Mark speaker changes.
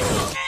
Speaker 1: okay.